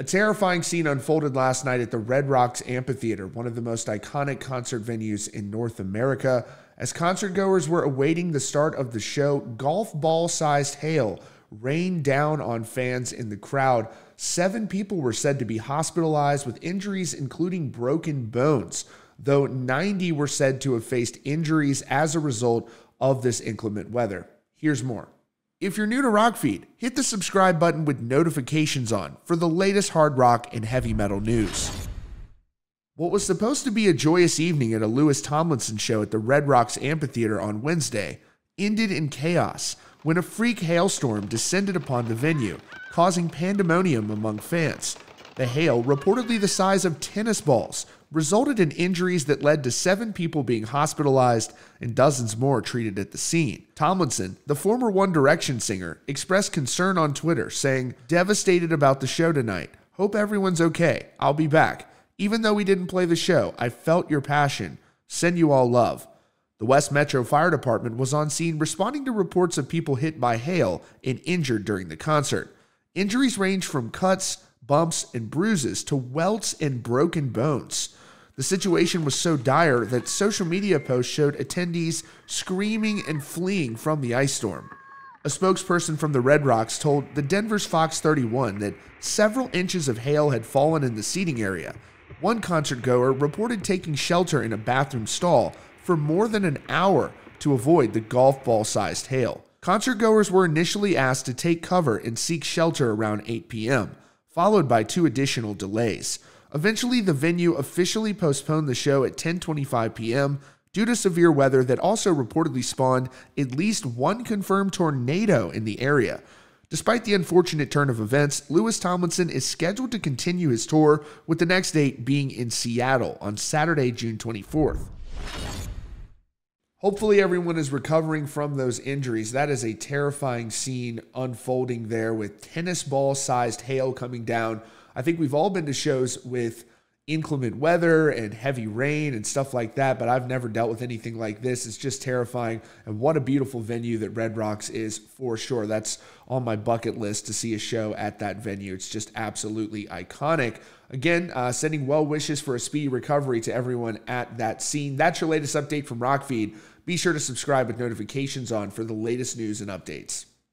A terrifying scene unfolded last night at the Red Rocks Amphitheater, one of the most iconic concert venues in North America. As concertgoers were awaiting the start of the show, golf ball sized hail rained down on fans in the crowd. Seven people were said to be hospitalized with injuries, including broken bones, though 90 were said to have faced injuries as a result of this inclement weather. Here's more. If you're new to Rockfeed, hit the subscribe button with notifications on for the latest hard rock and heavy metal news. What was supposed to be a joyous evening at a Louis Tomlinson show at the Red Rocks Amphitheater on Wednesday ended in chaos when a freak hailstorm descended upon the venue, causing pandemonium among fans. The hail, reportedly the size of tennis balls, resulted in injuries that led to seven people being hospitalized and dozens more treated at the scene. Tomlinson, the former One Direction singer, expressed concern on Twitter, saying, Devastated about the show tonight. Hope everyone's okay. I'll be back. Even though we didn't play the show, I felt your passion. Send you all love. The West Metro Fire Department was on scene responding to reports of people hit by hail and injured during the concert. Injuries range from cuts, bumps, and bruises to welts and broken bones. The situation was so dire that social media posts showed attendees screaming and fleeing from the ice storm. A spokesperson from the Red Rocks told the Denver's Fox 31 that several inches of hail had fallen in the seating area. One concert goer reported taking shelter in a bathroom stall for more than an hour to avoid the golf ball sized hail. Concert goers were initially asked to take cover and seek shelter around 8 p.m., followed by two additional delays. Eventually, the venue officially postponed the show at 10:25 p.m. due to severe weather that also reportedly spawned at least one confirmed tornado in the area. Despite the unfortunate turn of events, Louis Tomlinson is scheduled to continue his tour, with the next date being in Seattle on Saturday, June 24th. Hopefully, everyone is recovering from those injuries. That is a terrifying scene unfolding there with tennis ball sized hail coming down I think we've all been to shows with inclement weather and heavy rain and stuff like that, but I've never dealt with anything like this. It's just terrifying. And what a beautiful venue that Red Rocks is for sure. That's on my bucket list to see a show at that venue. It's just absolutely iconic. Again, uh, sending well wishes for a speedy recovery to everyone at that scene. That's your latest update from Rockfeed. Be sure to subscribe with notifications on for the latest news and updates.